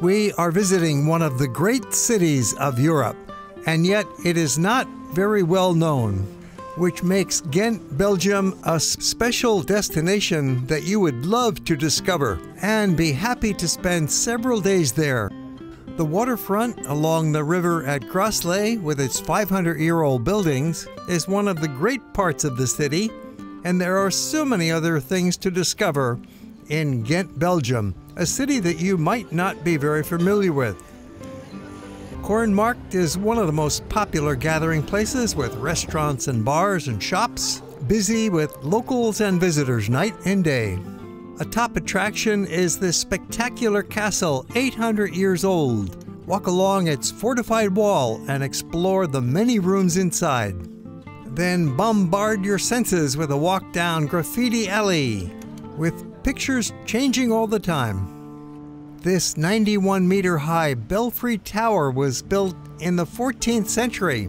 We are visiting one of the great cities of Europe, and yet it is not very well known, which makes Ghent, Belgium, a special destination that you would love to discover and be happy to spend several days there. The waterfront along the river at Graslei, with its 500 year old buildings, is one of the great parts of the city, and there are so many other things to discover in Ghent, Belgium, a city that you might not be very familiar with. Cornmarkt is one of the most popular gathering places with restaurants and bars and shops, busy with locals and visitors night and day. A top attraction is this spectacular castle, 800 years old. Walk along its fortified wall and explore the many rooms inside. Then bombard your senses with a walk down Graffiti Alley, with pictures changing all the time. This 91 meter high belfry tower was built in the 14th century,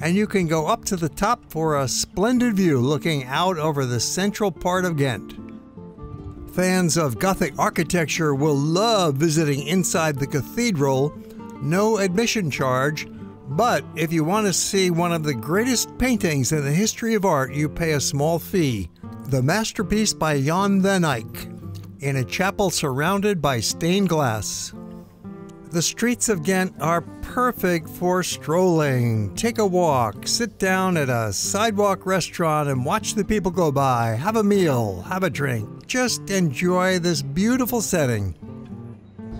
and you can go up to the top for a splendid view looking out over the central part of Ghent. Fans of Gothic architecture will love visiting inside the cathedral. No admission charge, but if you want to see one of the greatest paintings in the history of art, you pay a small fee. The masterpiece by Jan van Eyck, in a chapel surrounded by stained glass. The streets of Ghent are perfect for strolling. Take a walk, sit down at a sidewalk restaurant and watch the people go by, have a meal, have a drink. Just enjoy this beautiful setting.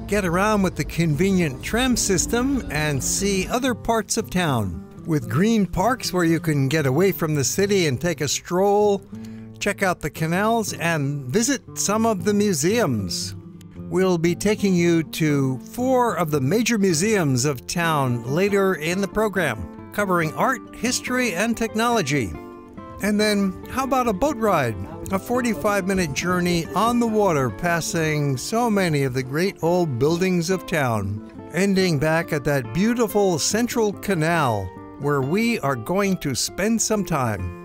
Get around with the convenient tram system and see other parts of town. With green parks where you can get away from the city and take a stroll, check out the canals, and visit some of the museums. We'll be taking you to four of the major museums of town later in the program, covering art, history, and technology. And then, how about a boat ride? A 45 minute journey on the water, passing so many of the great old buildings of town, ending back at that beautiful central canal where we are going to spend some time.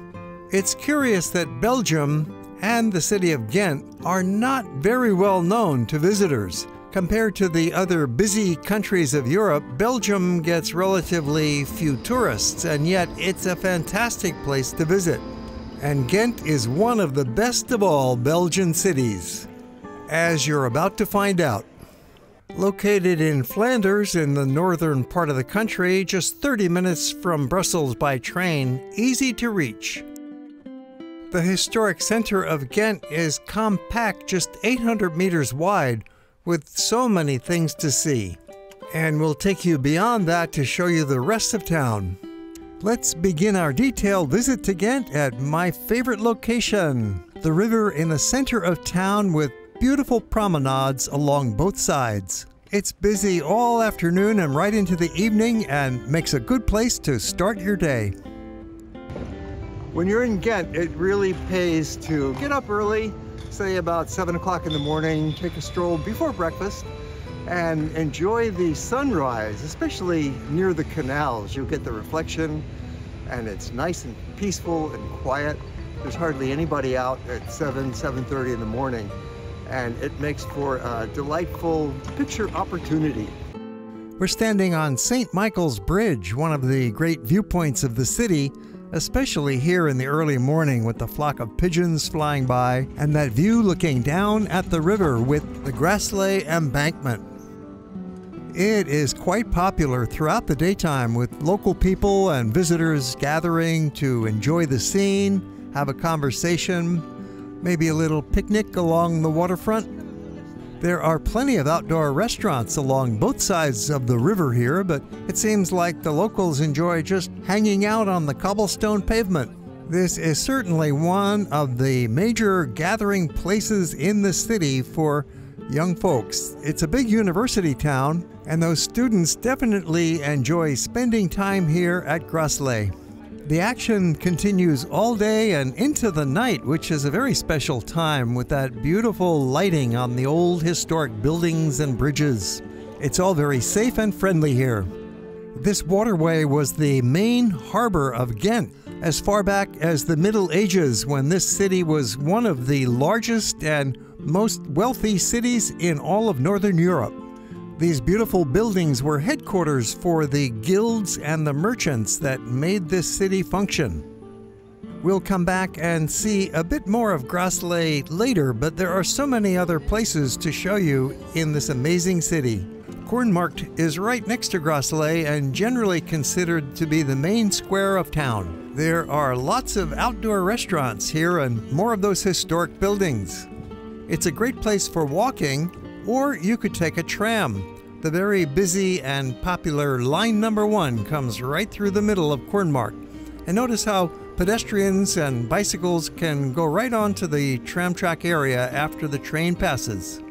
It's curious that Belgium and the city of Ghent are not very well known to visitors. Compared to the other busy countries of Europe, Belgium gets relatively few tourists, and yet it's a fantastic place to visit. And Ghent is one of the best of all Belgian cities, as you're about to find out. Located in Flanders in the northern part of the country, just 30 minutes from Brussels by train, easy to reach. The historic center of Ghent is compact, just 800 meters wide, with so many things to see. And we'll take you beyond that to show you the rest of town. Let's begin our detailed visit to Ghent at my favorite location the river in the center of town with beautiful promenades along both sides. It's busy all afternoon and right into the evening and makes a good place to start your day. When you're in Ghent, it really pays to get up early, say about 7 o'clock in the morning, take a stroll before breakfast, and enjoy the sunrise, especially near the canals. You'll get the reflection, and it's nice and peaceful and quiet. There's hardly anybody out at 7, 7.30 in the morning, and it makes for a delightful picture opportunity. We're standing on St. Michael's Bridge, one of the great viewpoints of the city, especially here in the early morning with the flock of pigeons flying by and that view looking down at the river with the Graslei embankment. It is quite popular throughout the daytime with local people and visitors gathering to enjoy the scene, have a conversation, maybe a little picnic along the waterfront. There are plenty of outdoor restaurants along both sides of the river here, but it seems like the locals enjoy just hanging out on the cobblestone pavement. This is certainly one of the major gathering places in the city for young folks. It's a big university town, and those students definitely enjoy spending time here at Graslei. The action continues all day and into the night, which is a very special time with that beautiful lighting on the old historic buildings and bridges. It's all very safe and friendly here. This waterway was the main harbor of Ghent as far back as the Middle Ages when this city was one of the largest and most wealthy cities in all of Northern Europe. These beautiful buildings were headquarters for the guilds and the merchants that made this city function. We'll come back and see a bit more of Graslei later, but there are so many other places to show you in this amazing city. Kornmarkt is right next to Graslei and generally considered to be the main square of town. There are lots of outdoor restaurants here and more of those historic buildings. It's a great place for walking, or you could take a tram. The very busy and popular line number one comes right through the middle of Kornmarkt. And notice how pedestrians and bicycles can go right onto the tram track area after the train passes.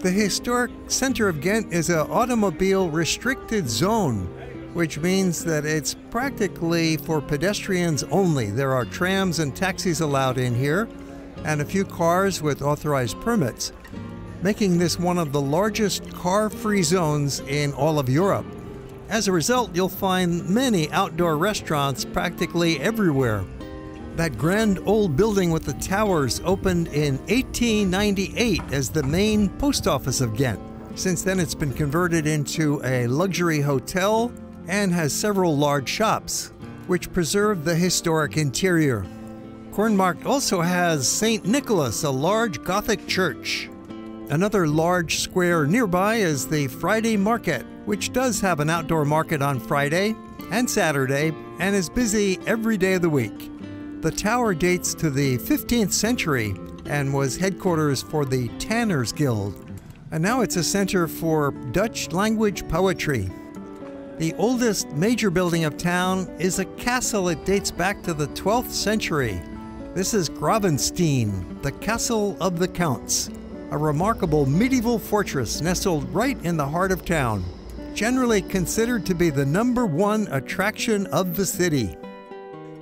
The historic center of Ghent is an automobile restricted zone, which means that it's practically for pedestrians only. There are trams and taxis allowed in here, and a few cars with authorized permits, making this one of the largest car free zones in all of Europe. As a result, you'll find many outdoor restaurants practically everywhere. That grand old building with the towers opened in 1898 as the main post office of Ghent. Since then, it's been converted into a luxury hotel and has several large shops, which preserve the historic interior. Kornmarkt also has St. Nicholas, a large Gothic church. Another large square nearby is the Friday Market, which does have an outdoor market on Friday and Saturday and is busy every day of the week. The tower dates to the 15th century and was headquarters for the Tanners Guild, and now it's a center for Dutch language poetry. The oldest major building of town is a castle that dates back to the 12th century. This is Gravensteen, the Castle of the Counts, a remarkable medieval fortress nestled right in the heart of town, generally considered to be the number one attraction of the city.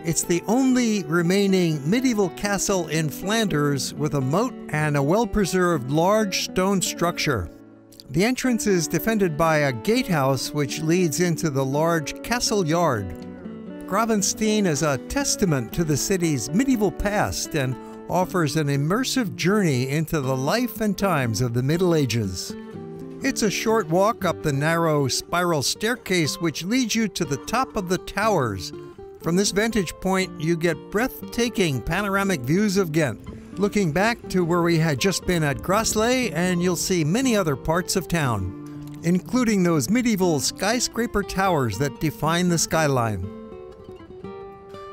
It's the only remaining medieval castle in Flanders with a moat and a well preserved large stone structure. The entrance is defended by a gatehouse which leads into the large castle yard. Gravensteen is a testament to the city's medieval past and offers an immersive journey into the life and times of the Middle Ages. It's a short walk up the narrow spiral staircase which leads you to the top of the towers from this vantage point, you get breathtaking panoramic views of Ghent, looking back to where we had just been at Graslei, and you'll see many other parts of town, including those medieval skyscraper towers that define the skyline.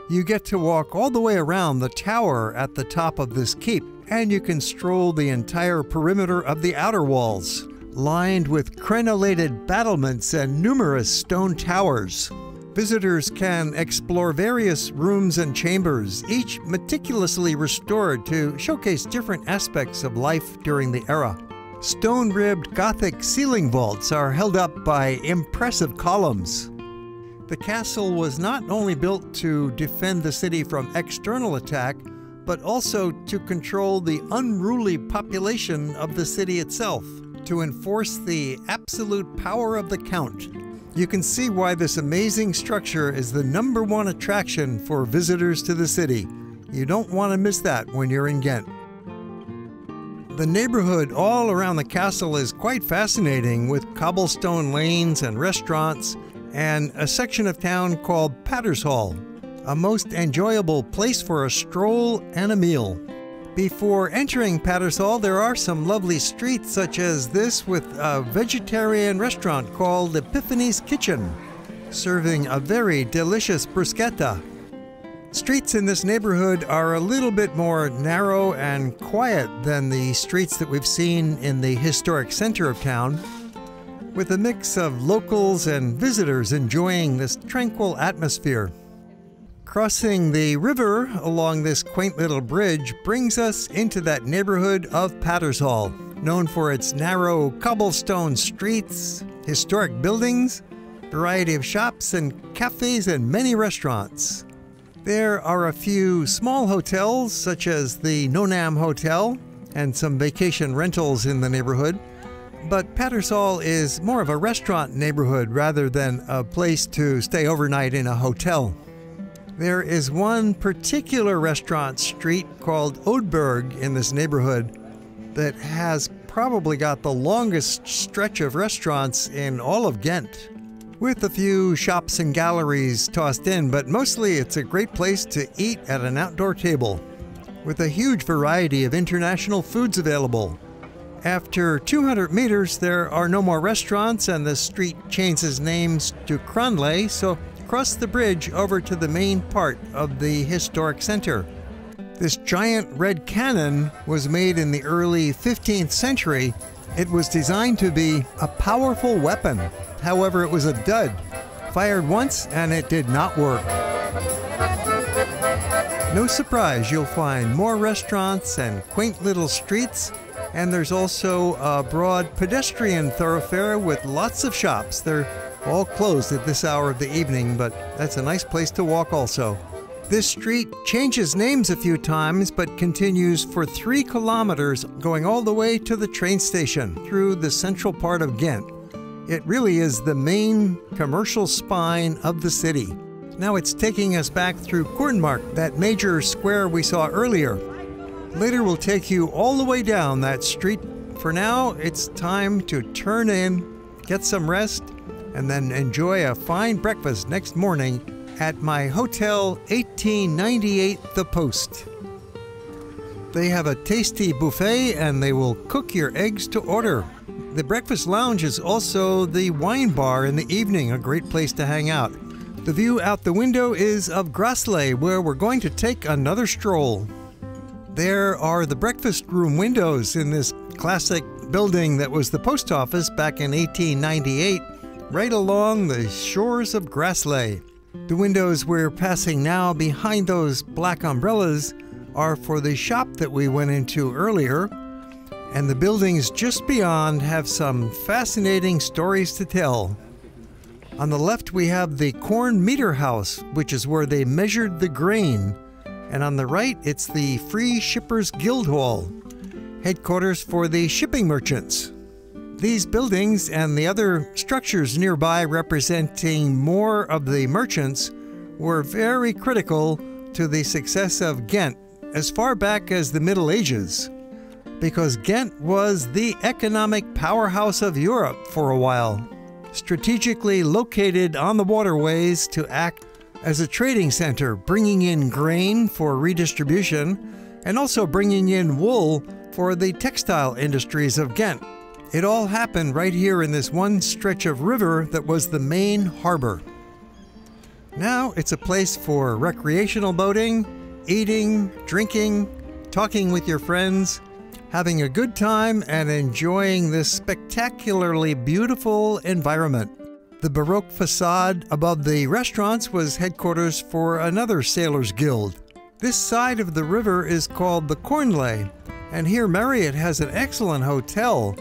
You get to walk all the way around the tower at the top of this keep, and you can stroll the entire perimeter of the outer walls, lined with crenellated battlements and numerous stone towers. Visitors can explore various rooms and chambers, each meticulously restored to showcase different aspects of life during the era. Stone ribbed Gothic ceiling vaults are held up by impressive columns. The castle was not only built to defend the city from external attack, but also to control the unruly population of the city itself, to enforce the absolute power of the Count, you can see why this amazing structure is the number one attraction for visitors to the city. You don't want to miss that when you're in Ghent. The neighborhood all around the castle is quite fascinating with cobblestone lanes and restaurants and a section of town called Patershol, a most enjoyable place for a stroll and a meal. Before entering Patershol, there are some lovely streets, such as this with a vegetarian restaurant called Epiphany's Kitchen, serving a very delicious bruschetta. Streets in this neighborhood are a little bit more narrow and quiet than the streets that we've seen in the historic center of town, with a mix of locals and visitors enjoying this tranquil atmosphere. Crossing the river along this quaint little bridge brings us into that neighborhood of Patershol, known for its narrow cobblestone streets, historic buildings, variety of shops and cafes, and many restaurants. There are a few small hotels, such as the Nonam Hotel, and some vacation rentals in the neighborhood. But Patershol is more of a restaurant neighborhood rather than a place to stay overnight in a hotel. There is one particular restaurant street called Oudburg in this neighborhood that has probably got the longest stretch of restaurants in all of Ghent, with a few shops and galleries tossed in, but mostly it's a great place to eat at an outdoor table, with a huge variety of international foods available. After 200 meters, there are no more restaurants, and the street changes names to Kraanlei, so cross the bridge over to the main part of the historic center. This giant red cannon was made in the early 15th century. It was designed to be a powerful weapon. However, it was a dud. Fired once and it did not work. No surprise, you'll find more restaurants and quaint little streets, and there's also a broad pedestrian thoroughfare with lots of shops. They're all closed at this hour of the evening, but that's a nice place to walk also. This street changes names a few times but continues for three kilometers, going all the way to the train station through the central part of Ghent. It really is the main commercial spine of the city. Now it's taking us back through Korenmarkt, that major square we saw earlier. Later we'll take you all the way down that street. For now, it's time to turn in, get some rest, and then enjoy a fine breakfast next morning at my Hotel 1898 The Post. They have a tasty buffet and they will cook your eggs to order. The breakfast lounge is also the wine bar in the evening, a great place to hang out. The view out the window is of Graslei, where we're going to take another stroll. There are the breakfast room windows in this classic building that was the post office back in 1898, right along the shores of Graslei. The windows we're passing now behind those black umbrellas are for the shop that we went into earlier, and the buildings just beyond have some fascinating stories to tell. On the left, we have the Corn Meter House, which is where they measured the grain, and on the right, it's the Free Shippers Guild Hall, headquarters for the shipping merchants. These buildings and the other structures nearby representing more of the merchants were very critical to the success of Ghent as far back as the Middle Ages, because Ghent was the economic powerhouse of Europe for a while, strategically located on the waterways to act as a trading center, bringing in grain for redistribution and also bringing in wool for the textile industries of Ghent. It all happened right here in this one stretch of river that was the main harbor. Now it's a place for recreational boating, eating, drinking, talking with your friends, having a good time, and enjoying this spectacularly beautiful environment. The Baroque facade above the restaurants was headquarters for another sailors' guild. This side of the river is called the Korenlei, and here Marriott has an excellent hotel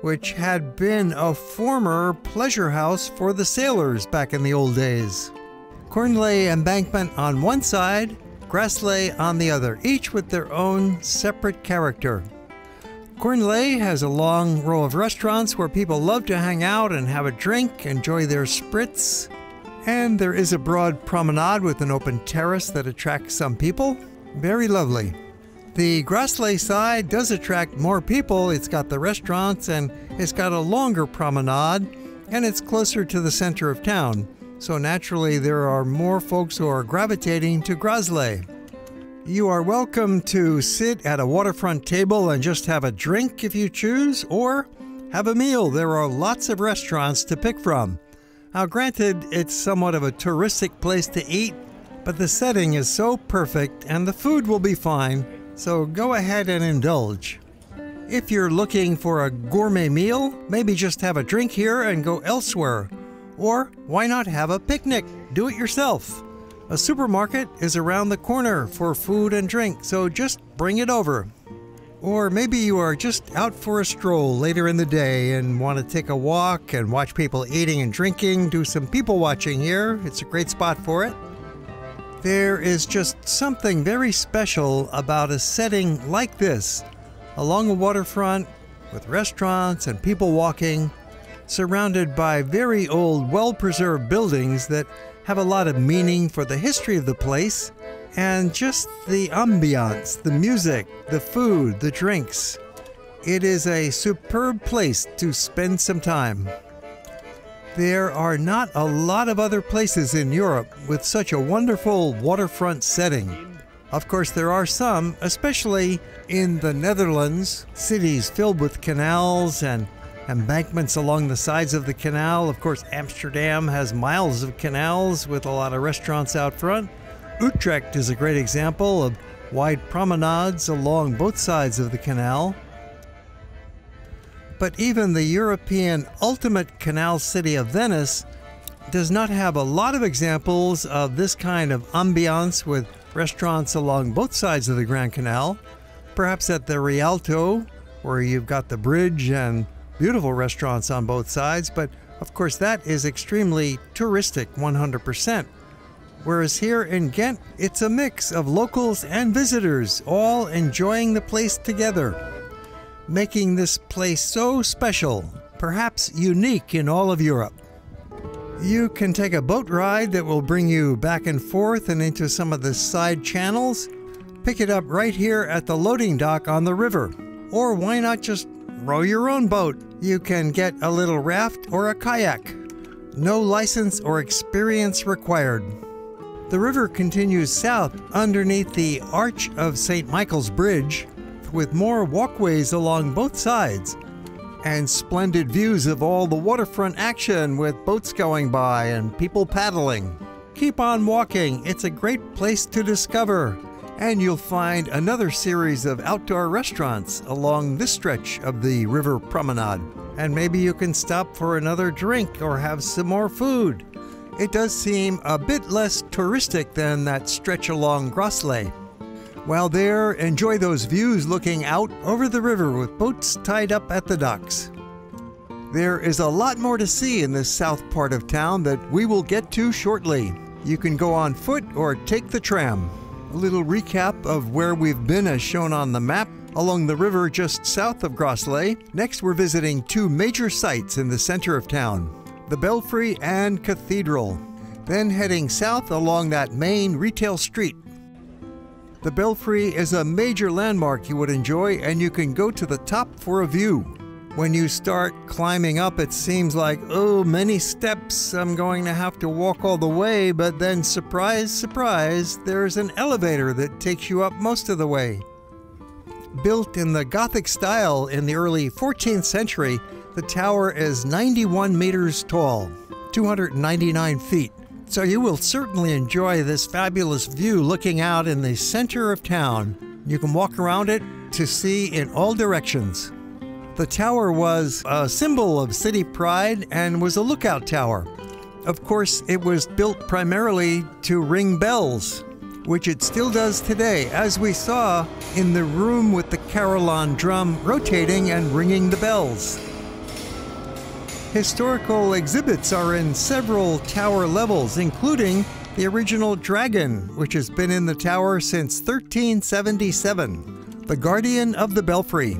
which had been a former pleasure house for the sailors back in the old days. Korenlei Embankment on one side, Graslei on the other, each with their own separate character. Korenlei has a long row of restaurants where people love to hang out and have a drink, enjoy their spritz, and there is a broad promenade with an open terrace that attracts some people. Very lovely. The Graslei side does attract more people. It's got the restaurants and it's got a longer promenade and it's closer to the center of town. So naturally, there are more folks who are gravitating to Graslei. You are welcome to sit at a waterfront table and just have a drink if you choose, or have a meal. There are lots of restaurants to pick from. Now, granted, it's somewhat of a touristic place to eat, but the setting is so perfect and the food will be fine so go ahead and indulge. If you're looking for a gourmet meal, maybe just have a drink here and go elsewhere. Or why not have a picnic? Do it yourself. A supermarket is around the corner for food and drink, so just bring it over. Or maybe you are just out for a stroll later in the day and want to take a walk and watch people eating and drinking, do some people watching here. It's a great spot for it. There is just something very special about a setting like this, along a waterfront with restaurants and people walking, surrounded by very old, well preserved buildings that have a lot of meaning for the history of the place and just the ambiance, the music, the food, the drinks. It is a superb place to spend some time. There are not a lot of other places in Europe with such a wonderful waterfront setting. Of course, there are some, especially in the Netherlands, cities filled with canals and embankments along the sides of the canal. Of course, Amsterdam has miles of canals with a lot of restaurants out front. Utrecht is a great example of wide promenades along both sides of the canal. But even the European ultimate canal city of Venice does not have a lot of examples of this kind of ambiance with restaurants along both sides of the Grand Canal. Perhaps at the Rialto, where you've got the bridge and beautiful restaurants on both sides, but of course that is extremely touristic 100%. Whereas here in Ghent, it's a mix of locals and visitors all enjoying the place together making this place so special, perhaps unique in all of Europe. You can take a boat ride that will bring you back and forth and into some of the side channels. Pick it up right here at the loading dock on the river. Or why not just row your own boat? You can get a little raft or a kayak. No license or experience required. The river continues south underneath the Arch of St. Michael's Bridge with more walkways along both sides and splendid views of all the waterfront action with boats going by and people paddling. Keep on walking, it's a great place to discover. And you'll find another series of outdoor restaurants along this stretch of the river promenade. And maybe you can stop for another drink or have some more food. It does seem a bit less touristic than that stretch along Graslei. While there, enjoy those views looking out over the river with boats tied up at the docks. There is a lot more to see in this south part of town that we will get to shortly. You can go on foot or take the tram. A little recap of where we've been as shown on the map along the river just south of Graslei. Next, we're visiting two major sites in the center of town the Belfry and Cathedral. Then heading south along that main retail street the Belfry is a major landmark you would enjoy, and you can go to the top for a view. When you start climbing up, it seems like, oh, many steps, I'm going to have to walk all the way, but then, surprise, surprise, there's an elevator that takes you up most of the way. Built in the Gothic style in the early 14th century, the tower is 91 meters tall, 299 feet, so you will certainly enjoy this fabulous view looking out in the center of town. You can walk around it to see in all directions. The tower was a symbol of city pride and was a lookout tower. Of course, it was built primarily to ring bells, which it still does today, as we saw in the room with the carillon drum rotating and ringing the bells. Historical exhibits are in several tower levels, including the original dragon, which has been in the tower since 1377, the guardian of the belfry.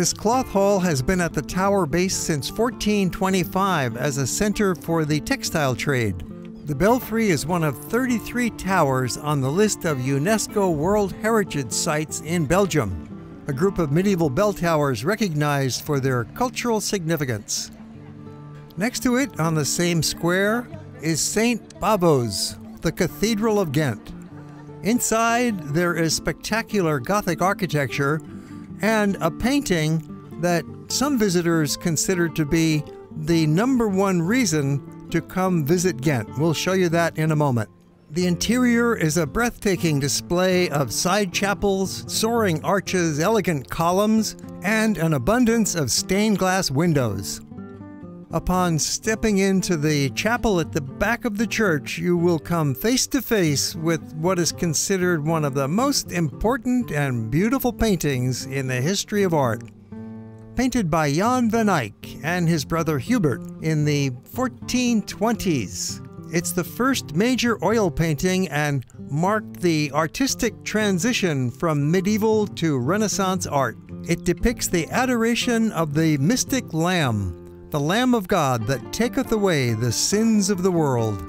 This cloth hall has been at the tower base since 1425 as a center for the textile trade. The belfry is one of 33 towers on the list of UNESCO World Heritage Sites in Belgium, a group of medieval bell towers recognized for their cultural significance. Next to it, on the same square, is St. Bavo's, the Cathedral of Ghent. Inside, there is spectacular Gothic architecture and a painting that some visitors consider to be the number one reason to come visit Ghent. We'll show you that in a moment. The interior is a breathtaking display of side chapels, soaring arches, elegant columns, and an abundance of stained glass windows. Upon stepping into the chapel at the back of the church, you will come face to face with what is considered one of the most important and beautiful paintings in the history of art. Painted by Jan van Eyck and his brother Hubert in the 1420s. It's the first major oil painting and marked the artistic transition from medieval to Renaissance art. It depicts the adoration of the mystic Lamb, the Lamb of God that taketh away the sins of the world.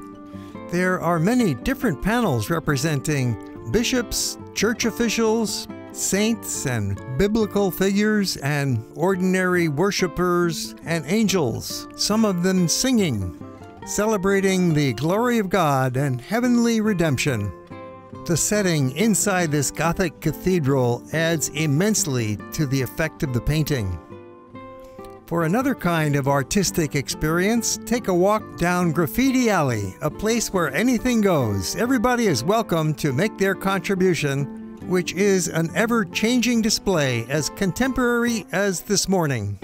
There are many different panels representing bishops, church officials, saints and biblical figures and ordinary worshippers and angels, some of them singing, celebrating the glory of God and heavenly redemption. The setting inside this Gothic cathedral adds immensely to the effect of the painting. For another kind of artistic experience, take a walk down Graffiti Alley, a place where anything goes. Everybody is welcome to make their contribution, which is an ever changing display as contemporary as this morning.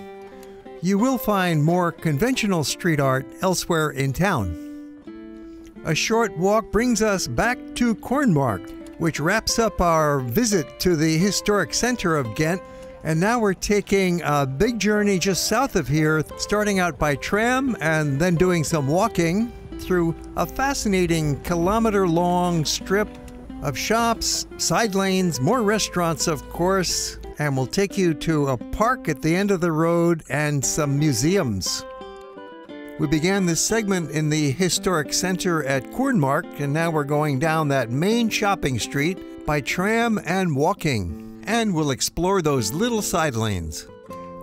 You will find more conventional street art elsewhere in town. A short walk brings us back to Cornmarkt, which wraps up our visit to the historic center of Ghent and now we're taking a big journey just south of here, starting out by tram and then doing some walking through a fascinating kilometer long strip of shops, side lanes, more restaurants, of course, and we'll take you to a park at the end of the road and some museums. We began this segment in the historic center at Cornmarkt, and now we're going down that main shopping street by tram and walking and we'll explore those little side lanes.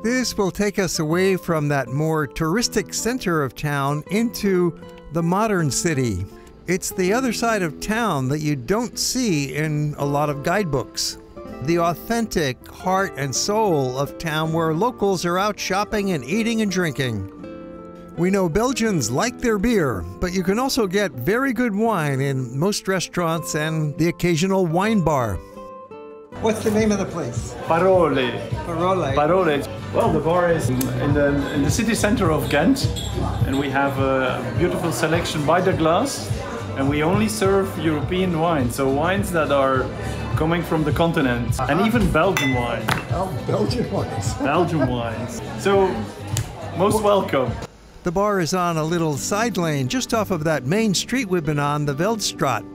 This will take us away from that more touristic center of town into the modern city. It's the other side of town that you don't see in a lot of guidebooks. The authentic heart and soul of town where locals are out shopping and eating and drinking. We know Belgians like their beer, but you can also get very good wine in most restaurants and the occasional wine bar. What's the name of the place? Parole. Parole. Parole. Well, the bar is in the, in the city center of Ghent, and we have a beautiful selection by the glass, and we only serve European wines, so wines that are coming from the continent, and uh-huh. even Belgian wine. Oh, Belgian wines. Belgian wines. So, most welcome. The bar is on a little side lane just off of that main street we've been on, the Veldstraat.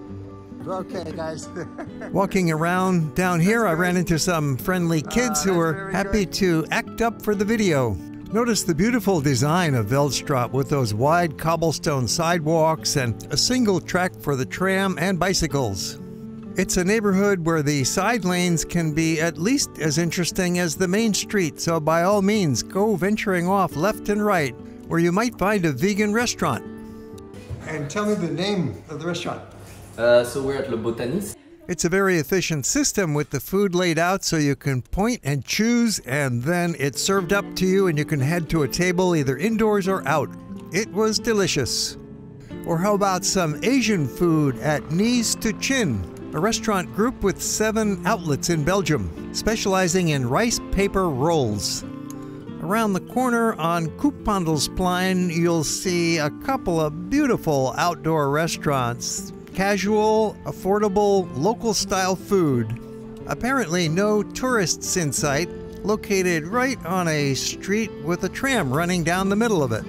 Okay, guys. Walking around down here, I ran into some friendly ah, kids who were happy good. to act up for the video. Notice the beautiful design of Veldstraat with those wide cobblestone sidewalks and a single track for the tram and bicycles. It's a neighborhood where the side lanes can be at least as interesting as the main street, so by all means, go venturing off left and right, where you might find a vegan restaurant. And tell me the name of the restaurant. Uh, so we're at Le Botaniste. It's a very efficient system with the food laid out so you can point and choose, and then it's served up to you, and you can head to a table either indoors or out. It was delicious. Or how about some Asian food at Knees to Chin, a restaurant group with seven outlets in Belgium, specializing in rice paper rolls. Around the corner on Koophandelsplein, you'll see a couple of beautiful outdoor restaurants casual, affordable, local style food. Apparently, no tourists in sight, located right on a street with a tram running down the middle of it.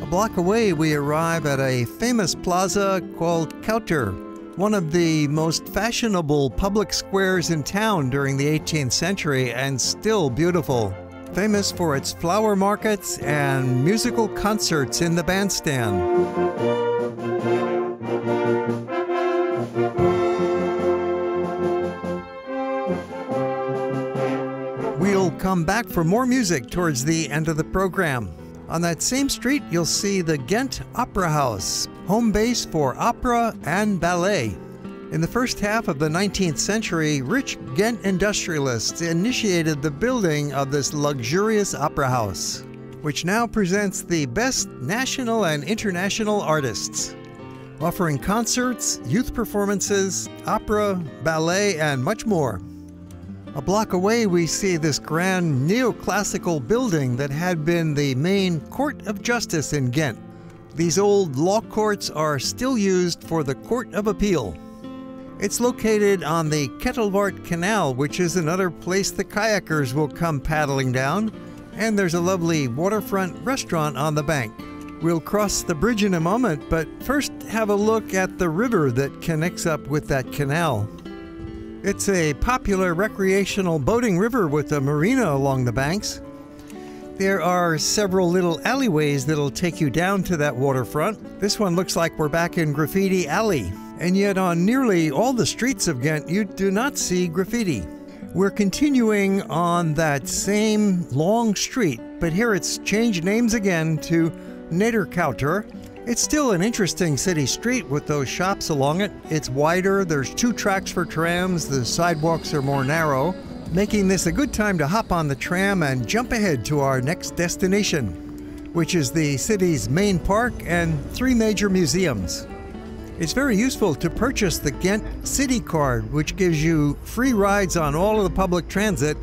A block away, we arrive at a famous plaza called Kouter, one of the most fashionable public squares in town during the 18th century and still beautiful. Famous for its flower markets and musical concerts in the bandstand. Come back for more music towards the end of the program. On that same street, you'll see the Ghent Opera House, home base for opera and ballet. In the first half of the 19th century, rich Ghent industrialists initiated the building of this luxurious opera house, which now presents the best national and international artists offering concerts, youth performances, opera, ballet, and much more. A block away, we see this grand neoclassical building that had been the main Court of Justice in Ghent. These old law courts are still used for the Court of Appeal. It's located on the Ketelvaart Canal, which is another place the kayakers will come paddling down, and there's a lovely waterfront restaurant on the bank. We'll cross the bridge in a moment, but first have a look at the river that connects up with that canal. It's a popular recreational boating river with a marina along the banks. There are several little alleyways that'll take you down to that waterfront. This one looks like we're back in Graffiti Alley, and yet on nearly all the streets of Ghent, you do not see graffiti. We're continuing on that same long street, but here it's changed names again to Nederkouter. It's still an interesting city street with those shops along it. It's wider, there's two tracks for trams, the sidewalks are more narrow, making this a good time to hop on the tram and jump ahead to our next destination, which is the city's main park and three major museums. It's very useful to purchase the Ghent City Card, which gives you free rides on all of the public transit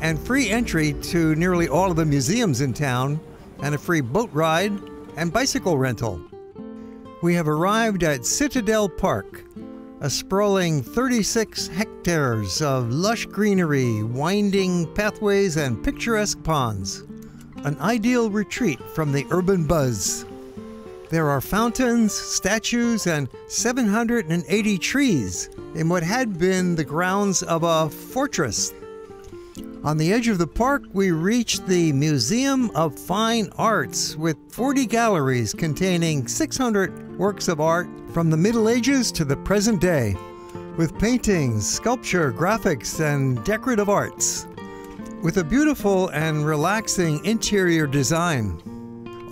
and free entry to nearly all of the museums in town, and a free boat ride and bicycle rental. We have arrived at Citadel Park, a sprawling 36 hectares of lush greenery, winding pathways, and picturesque ponds. An ideal retreat from the urban buzz. There are fountains, statues, and 780 trees in what had been the grounds of a fortress. On the edge of the park, we reach the Museum of Fine Arts with 40 galleries containing 600 works of art from the Middle Ages to the present day, with paintings, sculpture, graphics, and decorative arts. With a beautiful and relaxing interior design.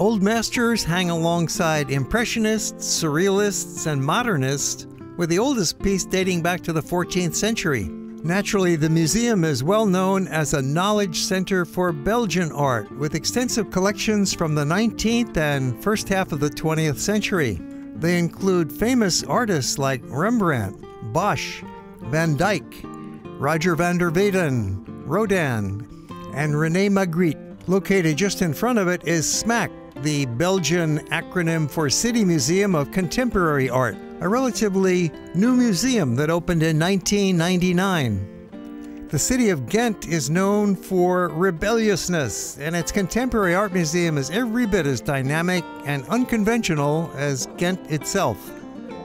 Old masters hang alongside Impressionists, Surrealists, and Modernists, with the oldest piece dating back to the 14th century. Naturally, the museum is well known as a knowledge center for Belgian art, with extensive collections from the 19th and first half of the 20th century. They include famous artists like Rembrandt, Bosch, Van Dyck, Roger van der Weyden, Rodin, and Rene Magritte. Located just in front of it is SMAK, the Belgian acronym for City Museum of Contemporary Art, a relatively new museum that opened in 1999. The city of Ghent is known for rebelliousness, and its contemporary art museum is every bit as dynamic and unconventional as Ghent itself.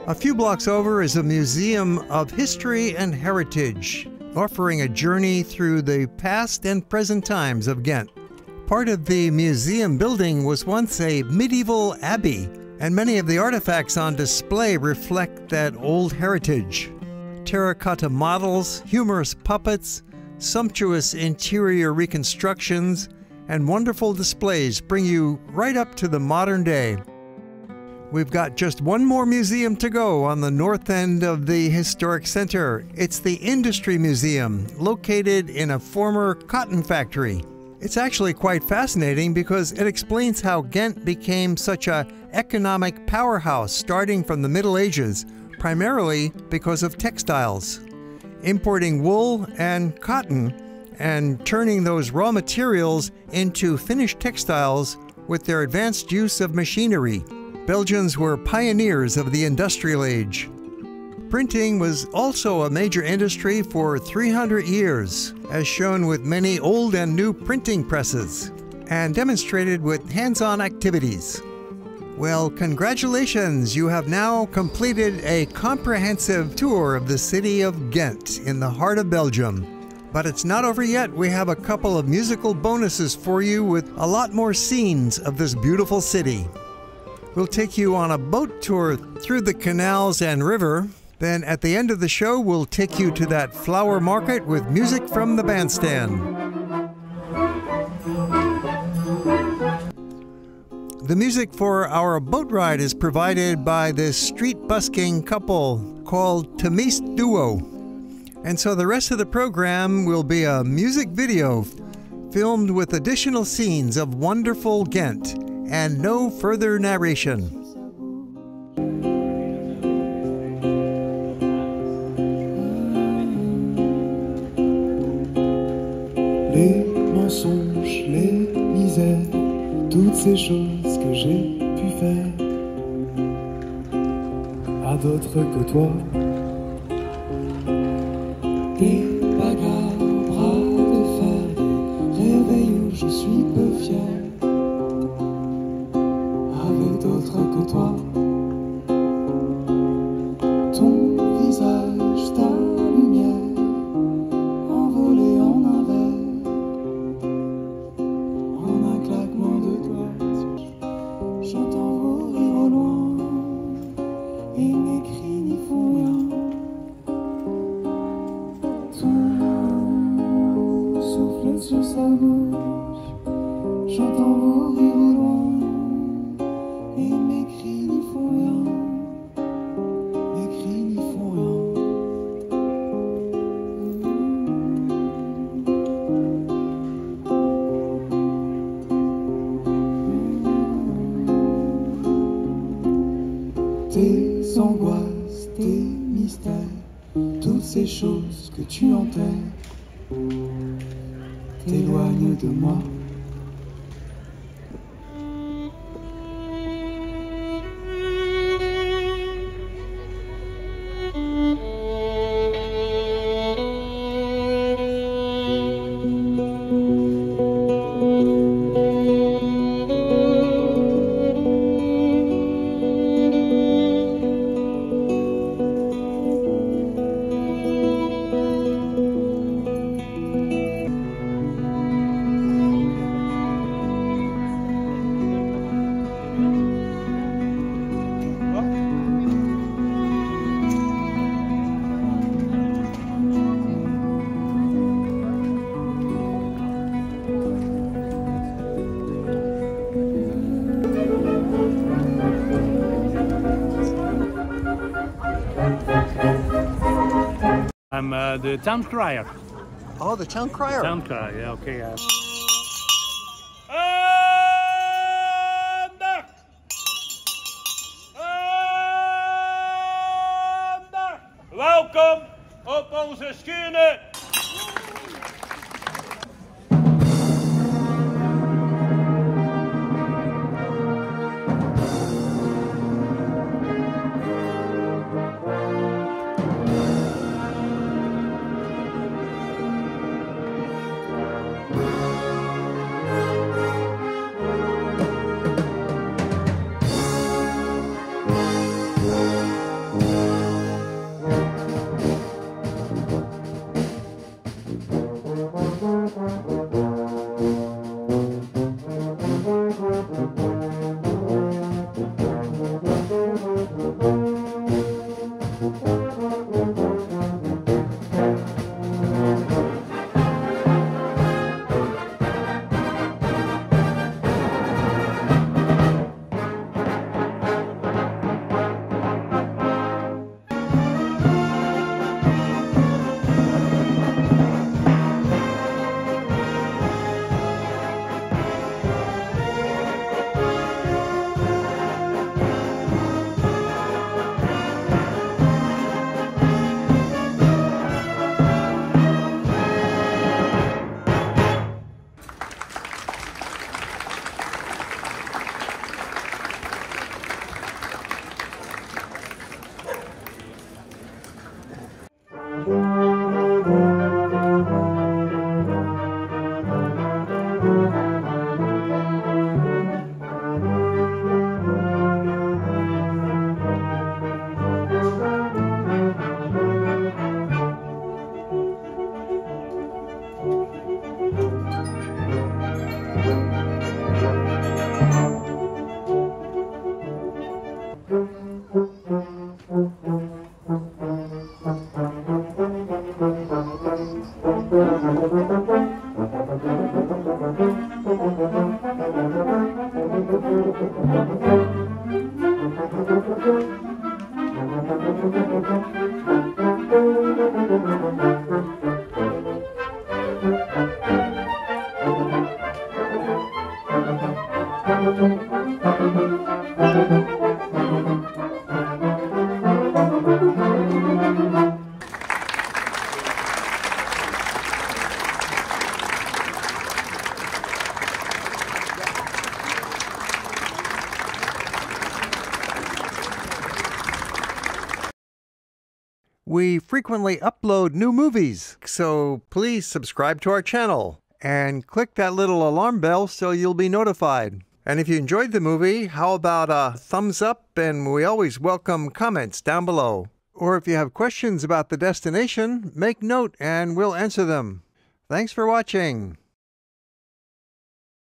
A few blocks over is a museum of history and heritage, offering a journey through the past and present times of Ghent. Part of the museum building was once a medieval abbey, and many of the artifacts on display reflect that old heritage. Terracotta models, humorous puppets, sumptuous interior reconstructions, and wonderful displays bring you right up to the modern day. We've got just one more museum to go on the north end of the historic center. It's the Industry Museum, located in a former cotton factory. It's actually quite fascinating because it explains how Ghent became such a economic powerhouse starting from the Middle Ages, primarily because of textiles. Importing wool and cotton and turning those raw materials into finished textiles with their advanced use of machinery. Belgians were pioneers of the industrial age. Printing was also a major industry for 300 years, as shown with many old and new printing presses, and demonstrated with hands on activities. Well, congratulations! You have now completed a comprehensive tour of the city of Ghent in the heart of Belgium. But it's not over yet. We have a couple of musical bonuses for you with a lot more scenes of this beautiful city. We'll take you on a boat tour through the canals and river, then at the end of the show, we'll take you to that flower market with music from the bandstand. The music for our boat ride is provided by this street busking couple called Tamis Duo. And so the rest of the program will be a music video filmed with additional scenes of wonderful Ghent and no further narration. ces choses j'ai pu faire à d'autres que toi. Que tu enterres, t'éloignent de moi. Town crier. Oh, the town crier. Town crier, yeah, okay. Uh... Welkom op onze schiene. なるほど。Frequently upload new movies, so please subscribe to our channel and click that little alarm bell so you'll be notified. And if you enjoyed the movie, how about a thumbs up? And we always welcome comments down below. Or if you have questions about the destination, make note and we'll answer them. Thanks for watching.